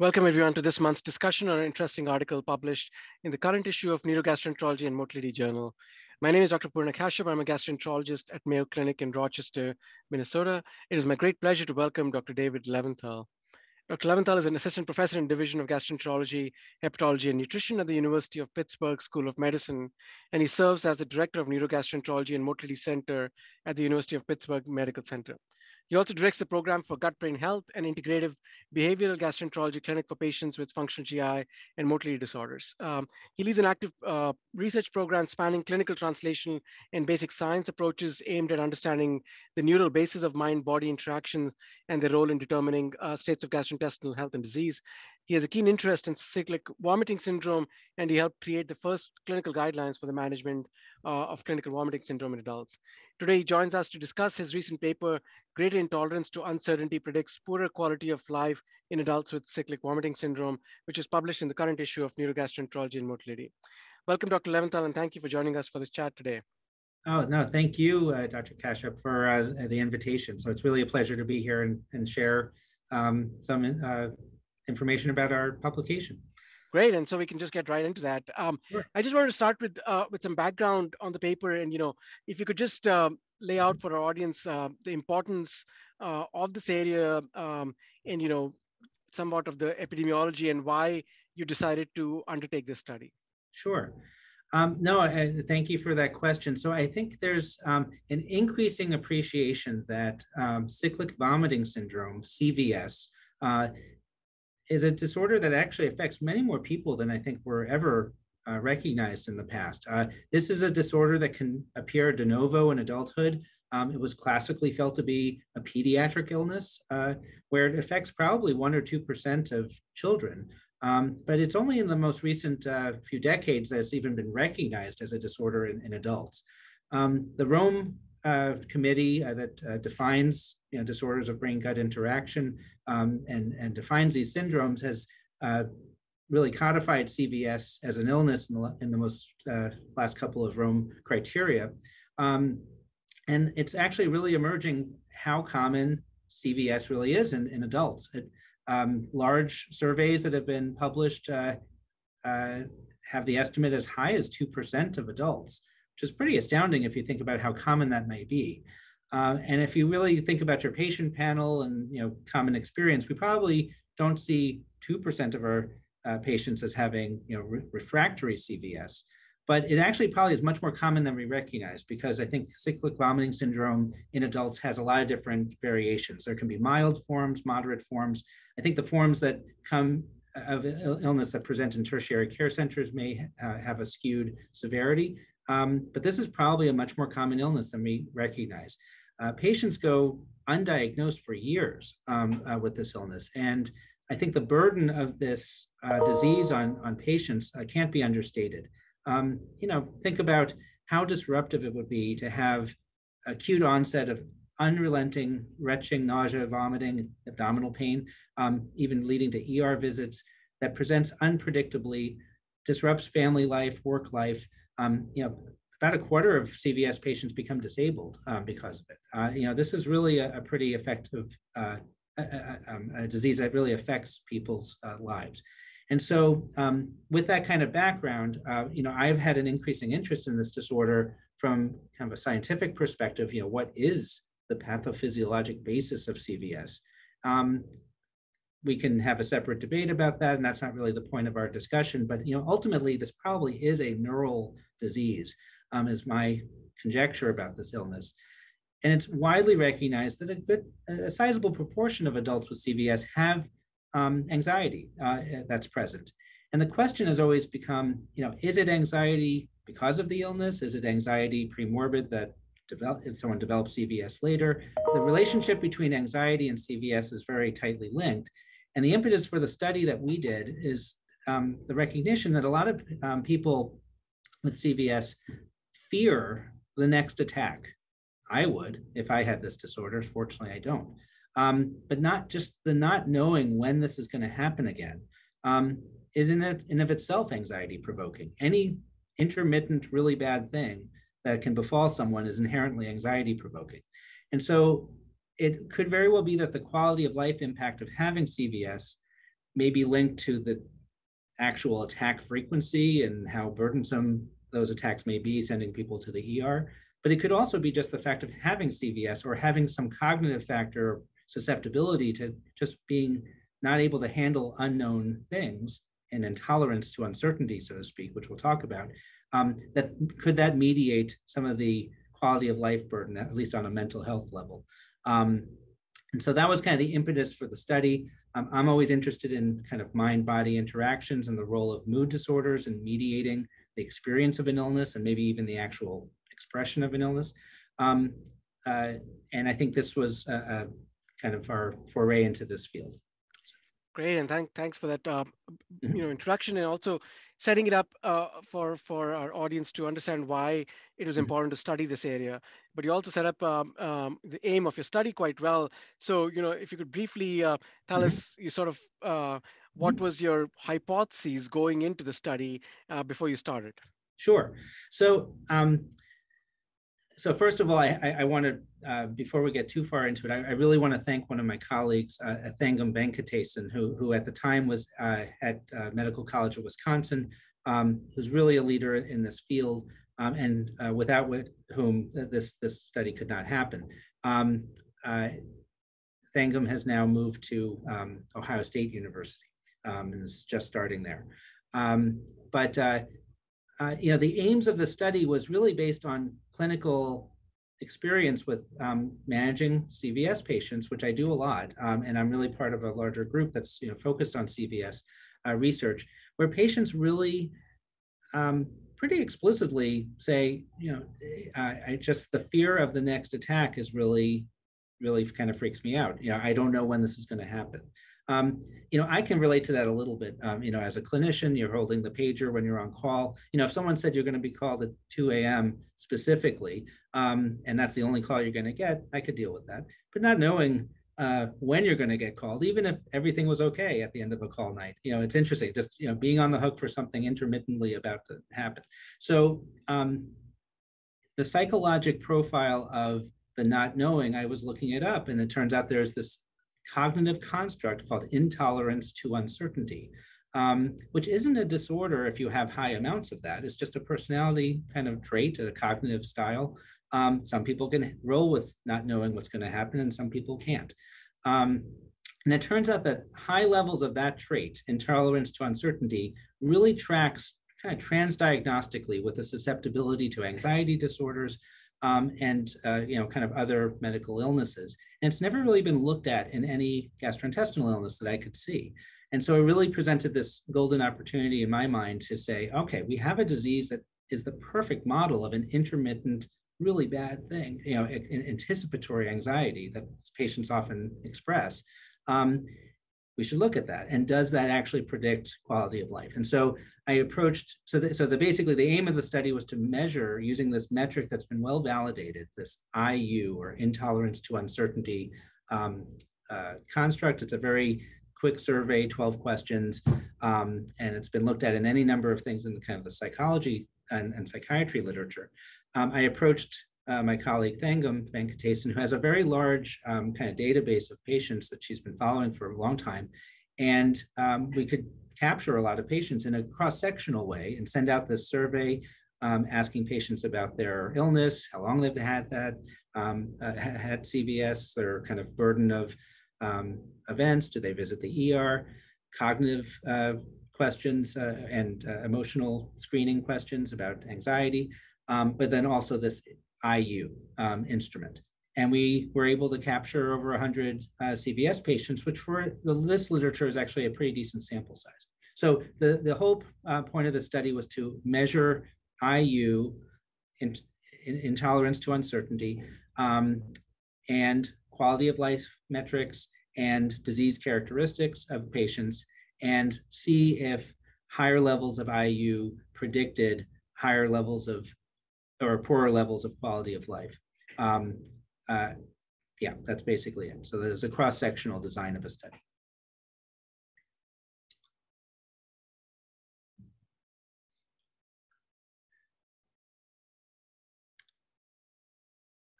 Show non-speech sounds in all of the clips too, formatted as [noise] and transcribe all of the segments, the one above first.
Welcome everyone to this month's discussion on an interesting article published in the current issue of Neurogastroenterology and Motility Journal. My name is Dr. Purna Kashyap. I'm a gastroenterologist at Mayo Clinic in Rochester, Minnesota. It is my great pleasure to welcome Dr. David Levinthal. Dr. Levinthal is an assistant professor in Division of Gastroenterology, Hepatology, and Nutrition at the University of Pittsburgh School of Medicine, and he serves as the Director of Neurogastroenterology and Motility Center at the University of Pittsburgh Medical Center. He also directs the program for gut brain health and integrative behavioral gastroenterology clinic for patients with functional GI and motility disorders. Um, he leads an active uh, research program spanning clinical translation and basic science approaches aimed at understanding the neural basis of mind body interactions and their role in determining uh, states of gastrointestinal health and disease. He has a keen interest in cyclic vomiting syndrome, and he helped create the first clinical guidelines for the management uh, of cyclic vomiting syndrome in adults. Today, he joins us to discuss his recent paper, Greater Intolerance to Uncertainty Predicts Poorer Quality of Life in Adults with Cyclic Vomiting Syndrome, which is published in the current issue of Neurogastroenterology and Motility. Welcome, Dr. Levinthal, and thank you for joining us for this chat today. Oh, no, thank you, uh, Dr. Kashyap, for uh, the invitation. So it's really a pleasure to be here and, and share um, some uh, information about our publication. Great, and so we can just get right into that. Um, sure. I just wanted to start with uh, with some background on the paper, and you know, if you could just um, lay out for our audience uh, the importance uh, of this area, um, and you know, somewhat of the epidemiology and why you decided to undertake this study. Sure. Um, no, uh, thank you for that question. So I think there's um, an increasing appreciation that um, cyclic vomiting syndrome, CVS, uh, is a disorder that actually affects many more people than I think were ever uh, recognized in the past. Uh, this is a disorder that can appear de novo in adulthood. Um, it was classically felt to be a pediatric illness, uh, where it affects probably one or two percent of children. Um, but it's only in the most recent uh, few decades that it's even been recognized as a disorder in, in adults. Um, the Rome uh, committee uh, that uh, defines you know, disorders of brain-gut interaction um, and, and defines these syndromes has uh, really codified CVS as an illness in the, in the most uh, last couple of Rome criteria. Um, and it's actually really emerging how common CVS really is in, in adults. It, um, large surveys that have been published uh, have the estimate as high as 2% of adults which is pretty astounding if you think about how common that might be. Uh, and if you really think about your patient panel and you know common experience, we probably don't see 2% of our uh, patients as having you know re refractory CVS, but it actually probably is much more common than we recognize because I think cyclic vomiting syndrome in adults has a lot of different variations. There can be mild forms, moderate forms. I think the forms that come of illness that present in tertiary care centers may uh, have a skewed severity, um, but this is probably a much more common illness than we recognize. Uh, patients go undiagnosed for years um, uh, with this illness. And I think the burden of this uh, disease on, on patients uh, can't be understated. Um, you know, think about how disruptive it would be to have acute onset of unrelenting retching, nausea, vomiting, abdominal pain, um, even leading to ER visits that presents unpredictably, disrupts family life, work life, um, you know, about a quarter of CVS patients become disabled um, because of it. Uh, you know, this is really a, a pretty effective uh, a, um, a, disease that really affects people's uh, lives. And so, um, with that kind of background, uh, you know, I've had an increasing interest in this disorder from kind of a scientific perspective. You know, what is the pathophysiologic basis of CVS? Um, we can have a separate debate about that, and that's not really the point of our discussion. But you know, ultimately, this probably is a neural disease, um, is my conjecture about this illness. And it's widely recognized that a good, a sizable proportion of adults with CVS have um, anxiety uh, that's present. And the question has always become, you know, is it anxiety because of the illness? Is it anxiety premorbid that develop, if someone develops CVS later? The relationship between anxiety and CVS is very tightly linked. And the impetus for the study that we did is um, the recognition that a lot of um, people with CVS fear the next attack. I would if I had this disorder. Fortunately, I don't. Um, but not just the not knowing when this is going to happen again um, is in in of itself anxiety provoking. Any intermittent, really bad thing that can befall someone is inherently anxiety provoking. And so it could very well be that the quality of life impact of having CVS may be linked to the actual attack frequency and how burdensome those attacks may be, sending people to the ER. But it could also be just the fact of having CVS or having some cognitive factor susceptibility to just being not able to handle unknown things and intolerance to uncertainty, so to speak, which we'll talk about. Um, that could that mediate some of the quality of life burden, at least on a mental health level. Um, and so that was kind of the impetus for the study. Um, I'm always interested in kind of mind-body interactions and the role of mood disorders in mediating the experience of an illness and maybe even the actual expression of an illness. Um, uh, and I think this was a, a kind of our foray into this field. Great, and thank, thanks for that, uh, Mm-hmm. you know, introduction and also setting it up uh, for for our audience to understand why it was Mhm. important to study this area. But you also set up um, um, the aim of your study quite well. So, you know, if you could briefly uh, tell Mhm. us, you sort of, uh, what was your hypotheses going into the study uh, before you started? Sure. So, um, so first of all, I, I, I want to, uh, before we get too far into it, I, I really want to thank one of my colleagues, uh, Thangam Venkatesan, who, who at the time was uh, at uh, Medical College of Wisconsin, um, who's really a leader in this field, um, and uh, without with whom this, this study could not happen. Um, uh, Thangam has now moved to um, Ohio State University um, and is just starting there. Um, but uh, you know, the aims of the study was really based on clinical experience with um, managing CVS patients, which I do a lot, um, and I'm really part of a larger group that's you know focused on CVS uh, research, where patients really um, pretty explicitly say, you know, I, I just the fear of the next attack is really, really kind of freaks me out. You know, I don't know when this is going to happen. Um, you know, I can relate to that a little bit. Um, you know, as a clinician, you're holding the pager when you're on call. You know, if someone said you're going to be called at 2 a.m. specifically, um, and that's the only call you're going to get, I could deal with that. But not knowing uh, when you're going to get called, even if everything was okay at the end of a call night, you know, it's interesting. Just you know, being on the hook for something intermittently about to happen. So um, the psychologic profile of the not knowing, I was looking it up, and it turns out there's this cognitive construct called intolerance to uncertainty, um, which isn't a disorder if you have high amounts of that. It's just a personality kind of trait, a cognitive style. Um, some people can roll with not knowing what's going to happen, and some people can't. Um, and it turns out that high levels of that trait, intolerance to uncertainty, really tracks kind of transdiagnostically with a susceptibility to anxiety disorders, um, and uh, you know, kind of other medical illnesses. And it's never really been looked at in any gastrointestinal illness that I could see. And so it really presented this golden opportunity in my mind to say, okay, we have a disease that is the perfect model of an intermittent, really bad thing, you know, anticipatory anxiety that patients often express. Um, we should look at that. And does that actually predict quality of life? And so I approached, so, the, so the, basically the aim of the study was to measure using this metric that's been well validated, this IU or intolerance to uncertainty um, uh, construct. It's a very quick survey, 12 questions, um, and it's been looked at in any number of things in the kind of the psychology and, and psychiatry literature. Um, I approached uh, my colleague Thangam Venkatesan, who has a very large um, kind of database of patients that she's been following for a long time. And um, we could capture a lot of patients in a cross-sectional way and send out this survey um, asking patients about their illness, how long they've had that, um, uh, had CVS, their kind of burden of um, events, do they visit the ER, cognitive uh, questions uh, and uh, emotional screening questions about anxiety, um, but then also this IU um, instrument. And we were able to capture over 100 uh, CVS patients, which for the list literature is actually a pretty decent sample size. So the, the whole uh, point of the study was to measure IU, in, in, intolerance to uncertainty, um, and quality of life metrics and disease characteristics of patients, and see if higher levels of IU predicted higher levels of or poorer levels of quality of life. Um, uh, yeah, that's basically it. So there's a cross-sectional design of a study.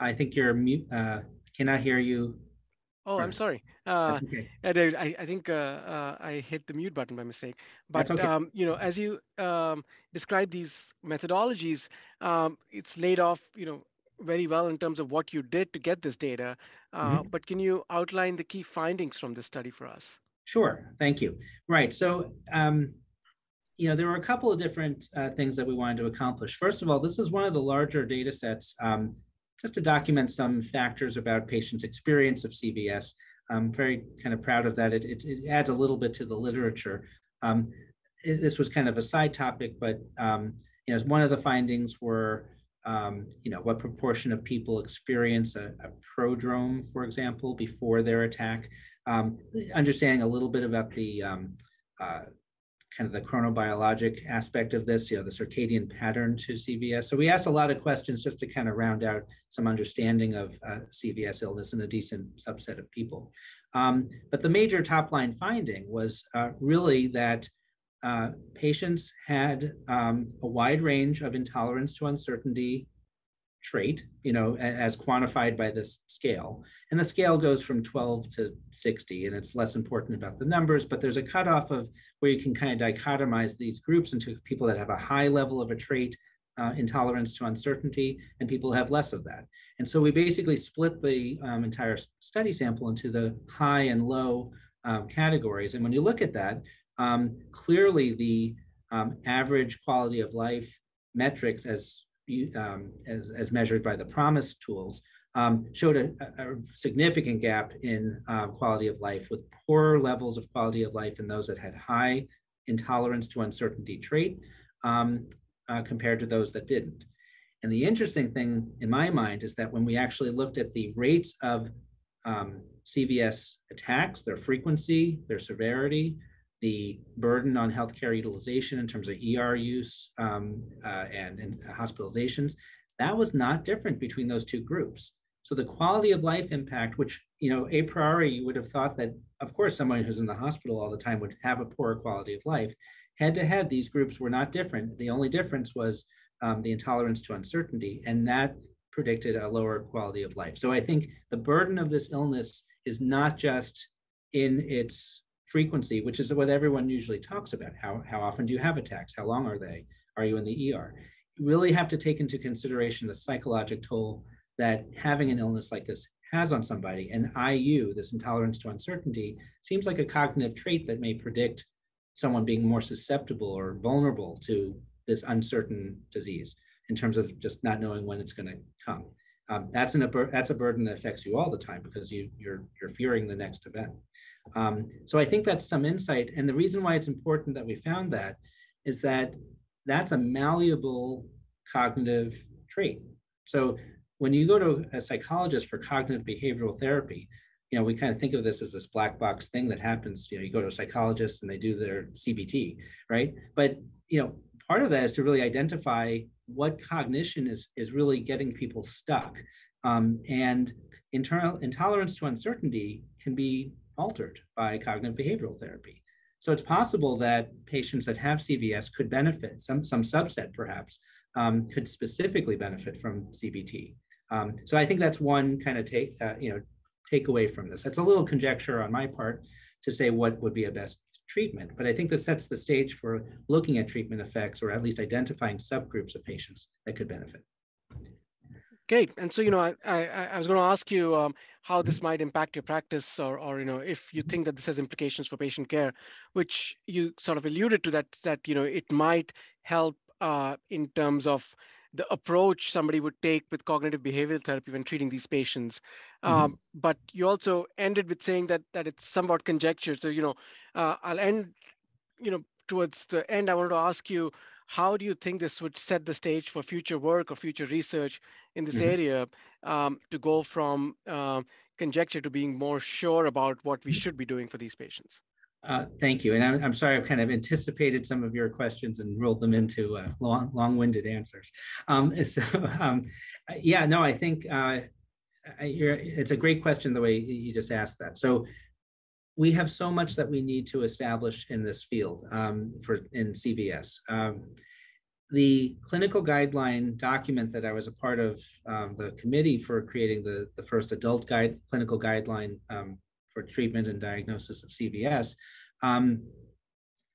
I think you're mute. Uh, cannot hear you. Oh, I'm sorry. Uh, okay. I, I think uh, uh, I hit the mute button by mistake. But okay. um, you know, as you um, describe these methodologies, um, it's laid off, you know, very well in terms of what you did to get this data. Uh, mm-hmm. But can you outline the key findings from this study for us? Sure. Thank you. Right. So, um, you know, there were a couple of different uh, things that we wanted to accomplish. First of all, this is one of the larger data sets um, just to document some factors about patients' experience of CVS. I'm very kind of proud of that. It, it, it adds a little bit to the literature. Um, it, this was kind of a side topic, but um, you know, one of the findings were, um, you know, what proportion of people experience a, a prodrome, for example, before their attack. Um, understanding a little bit about the um, uh, kind of the chronobiologic aspect of this, you know, the circadian pattern to CVS. So we asked a lot of questions just to kind of round out some understanding of uh, CVS illness in a decent subset of people. Um, but the major top line finding was uh, really that uh, patients had um, a wide range of intolerance to uncertainty trait, you know, as quantified by this scale. And the scale goes from 12 to 60, and it's less important about the numbers, but there's a cutoff of where you can kind of dichotomize these groups into people that have a high level of a trait, uh, intolerance to uncertainty, and people have less of that. And so we basically split the um, entire study sample into the high and low um, categories. And when you look at that, um, clearly the um, average quality of life metrics as um, as, as measured by the PROMIS tools, um, showed a, a, significant gap in uh, quality of life with poorer levels of quality of life in those that had high intolerance to uncertainty trait um, uh, compared to those that didn't. And the interesting thing in my mind is that when we actually looked at the rates of um, CVS attacks, their frequency, their severity, the burden on healthcare utilization in terms of ER use um, uh, and, and, hospitalizations, that was not different between those two groups. So the quality of life impact, which you know a priori you would have thought that, of course, someone who's in the hospital all the time would have a poorer quality of life. Head to head, these groups were not different. The only difference was um, the intolerance to uncertainty, and that predicted a lower quality of life. So I think the burden of this illness is not just in its frequency, which is what everyone usually talks about. How, how often do you have attacks? How long are they? Are you in the ER? You really have to take into consideration the psychological toll that having an illness like this has on somebody. And IU, this intolerance to uncertainty, seems like a cognitive trait that may predict someone being more susceptible or vulnerable to this uncertain disease in terms of just not knowing when it's going to come. Um, that's, an, that's a burden that affects you all the time because you, you're, you're fearing the next event. Um, so I think that's some insight. And the reason why it's important that we found that is that that's a malleable cognitive trait. So when you go to a psychologist for cognitive behavioral therapy, you know, we kind of think of this as this black box thing that happens. You know, you go to a psychologist and they do their CBT, right? But you know, part of that is to really identify what cognition is is really getting people stuck. Um, and internal intolerance to uncertainty can be altered by cognitive behavioral therapy. So it's possible that patients that have CVS could benefit, some, some subset perhaps, um, could specifically benefit from CBT. Um, so I think that's one kind of take, uh, you know, takeaway from this. That's a little conjecture on my part to say what would be a best treatment, but I think this sets the stage for looking at treatment effects or at least identifying subgroups of patients that could benefit. Great. And so, you know, I, I, I was going to ask you um, how this might impact your practice or, or, you know, if you think that this has implications for patient care, which you sort of alluded to that, that, you know, it might help uh, in terms of the approach somebody would take with cognitive behavioral therapy when treating these patients. Mm-hmm. Um, but you also ended with saying that that it's somewhat conjecture. So, you know, uh, I'll end, you know, towards the end, I wanted to ask you, how do you think this would set the stage for future work or future research in this mm-hmm. area um, to go from uh, conjecture to being more sure about what we should be doing for these patients? Uh, thank you. And I'm, I'm, sorry, I've kind of anticipated some of your questions and rolled them into uh, long, long-winded answers. Um, [laughs] so, um, yeah, no, I think uh, it's a great question the way you just asked that. So we have so much that we need to establish in this field um, for in CVS. Um, the clinical guideline document that I was a part of um, the committee for creating the, the first adult guide clinical guideline um, for treatment and diagnosis of CVS, um,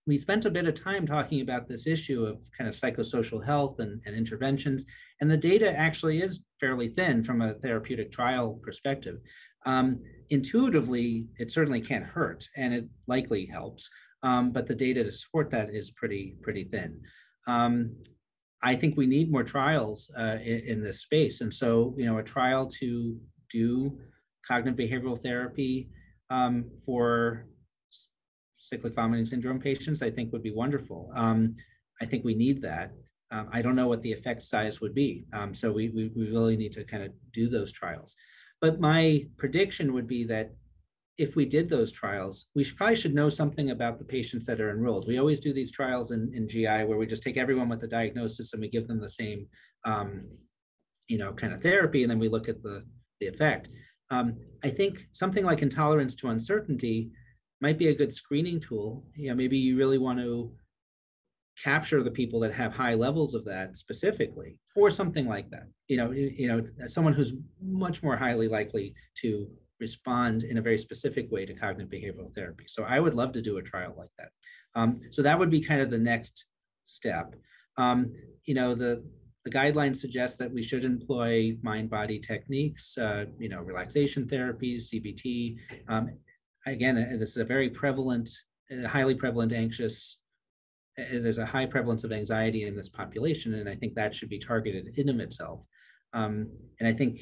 we spent a bit of time talking about this issue of kind of psychosocial health and, and interventions, and the data actually is fairly thin from a therapeutic trial perspective. Um, intuitively, it certainly can't hurt, and it likely helps, um, but the data to support that is pretty pretty thin. Um, I think we need more trials uh, in, in, this space. And so, you know, a trial to do cognitive behavioral therapy um, for cyclic vomiting syndrome patients, I think would be wonderful. Um, I think we need that. Um, I don't know what the effect size would be. Um, so we, we, we really need to kind of do those trials. But my prediction would be that if we did those trials, we should, probably should know something about the patients that are enrolled. We always do these trials in, in GI where we just take everyone with a diagnosis and we give them the same, um, you know, kind of therapy, and then we look at the, the effect. Um, I think something like intolerance to uncertainty might be a good screening tool. You know, maybe you really want to capture the people that have high levels of that specifically, or something like that. You know, you know, someone who's much more highly likely to respond in a very specific way to cognitive behavioral therapy. So I would love to do a trial like that. Um, so that would be kind of the next step. Um, you know, the, the guidelines suggest that we should employ mind-body techniques, uh, you know, relaxation therapies, CBT. Um, again, uh, this is a very prevalent, uh, highly prevalent anxious there's a high prevalence of anxiety in this population, and I think that should be targeted in of itself. Um, and I think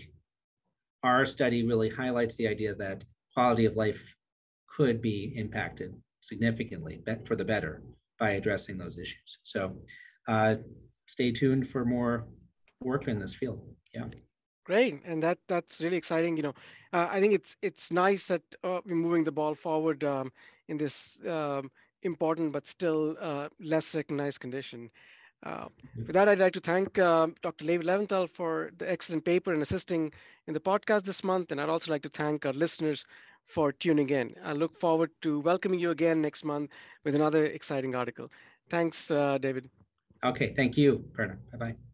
our study really highlights the idea that quality of life could be impacted significantly for the better by addressing those issues. So uh, stay tuned for more work in this field. Yeah. Great, and that that's really exciting. You know, uh, I think it's it's nice that uh, we're moving the ball forward um, in this um, important but still uh, less recognized condition. Uh, with that, I'd like to thank uh, Dr. Levi Levinthal for the excellent paper and assisting in the podcast this month. And I'd also like to thank our listeners for tuning in. I look forward to welcoming you again next month with another exciting article. Thanks, uh, David. Okay, thank you, Purna. Bye-bye.